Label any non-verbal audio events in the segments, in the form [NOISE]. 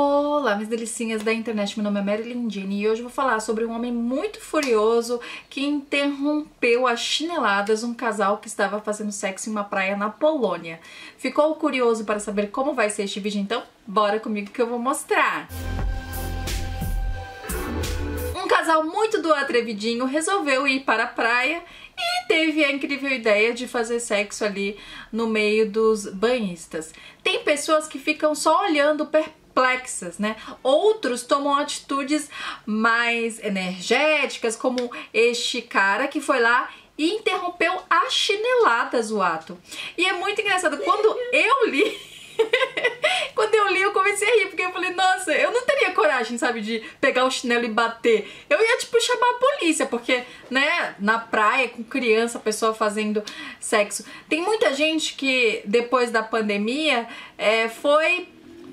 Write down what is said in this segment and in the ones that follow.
Olá, minhas delicinhas da internet, meu nome é Marilyn Jenny e hoje eu vou falar sobre um homem muito furioso que interrompeu a chineladas um casal que estava fazendo sexo em uma praia na Polônia. Ficou curioso para saber como vai ser este vídeo? Então, bora comigo que eu vou mostrar! Um casal muito do atrevidinho resolveu ir para a praia e teve a incrível ideia de fazer sexo ali no meio dos banhistas. Tem pessoas que ficam só olhando perplexas complexas, né? Outros tomam atitudes mais energéticas, como este cara que foi lá e interrompeu a chineladas o ato. E é muito engraçado, quando eu li [LAUGHS] Quando eu li, eu comecei a rir, porque eu falei, nossa, eu não teria coragem, sabe, de pegar o chinelo e bater. Eu ia, tipo, chamar a polícia, porque, né, na praia, com criança, pessoa fazendo sexo. Tem muita gente que, depois da pandemia, é, foi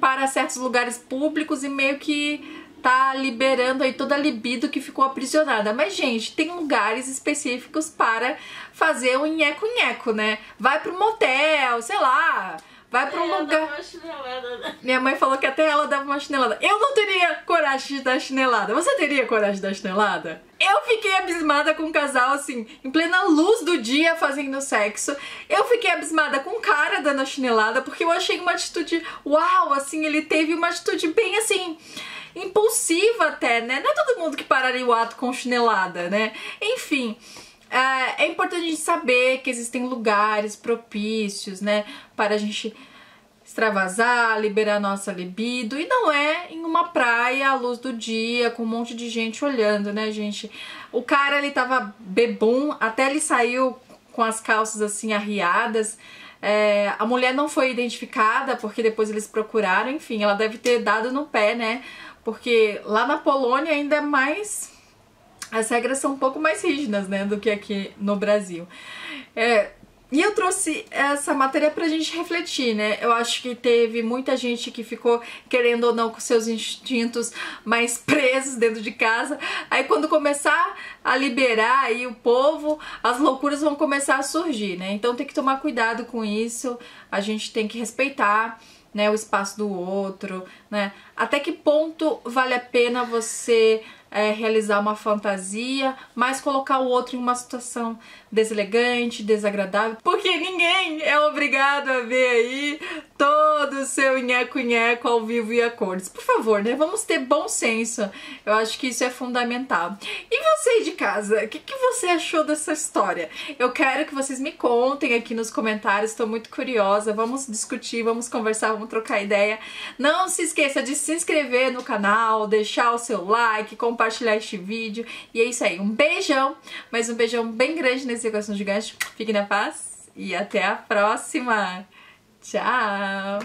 para certos lugares públicos e meio que tá liberando aí toda a libido que ficou aprisionada. Mas, gente, tem lugares específicos para fazer o nheco-nheco, né? Vai pro motel, sei lá, vai pra um lugar... Né? Minha mãe falou que até ela dava uma chinelada. Eu não teria coragem de dar chinelada. Você teria coragem de dar chinelada? Fiquei abismada com um casal, assim, em plena luz do dia fazendo sexo. Eu fiquei abismada com o cara dando a chinelada, porque eu achei uma atitude, uau, assim, ele teve uma atitude bem, assim, impulsiva até, né? Não é todo mundo que pararia o ato com chinelada, né? Enfim, é, é importante a gente saber que existem lugares propícios, né, para a gente extravasar, liberar nossa libido. E não é em uma praia à luz do dia, com um monte de gente olhando, né, gente? O cara, ele tava bebum, até ele saiu com as calças assim arriadas. É, a mulher não foi identificada porque depois eles procuraram, enfim, ela deve ter dado no pé, né? Porque lá na Polônia ainda é mais. As regras são um pouco mais rígidas, né, do que aqui no Brasil. É, e eu trouxe essa matéria pra gente refletir, né? Eu acho que teve muita gente que ficou querendo ou não com seus instintos mais [LAUGHS] presos dentro de casa. Aí quando começar a liberar aí o povo, as loucuras vão começar a surgir, né? Então tem que tomar cuidado com isso. A gente tem que respeitar né, o espaço do outro, né? Até que ponto vale a pena você é, realizar uma fantasia, mas colocar o outro em uma situação deselegante, desagradável, porque ninguém é obrigado a ver aí todo o seu nheco-nheco ao vivo e a cores. Por favor, né? Vamos ter bom senso. Eu acho que isso é fundamental. E você de casa, o que, que você achou dessa história? Eu quero que vocês me contem aqui nos comentários, estou muito curiosa. Vamos discutir, vamos conversar, vamos trocar ideia. Não se esqueça de se inscrever no canal, deixar o seu like, compartilhar este vídeo. E é isso aí, um beijão, mas um beijão bem grande nesse coração gigante. Fique na paz e até a próxima! Tchau!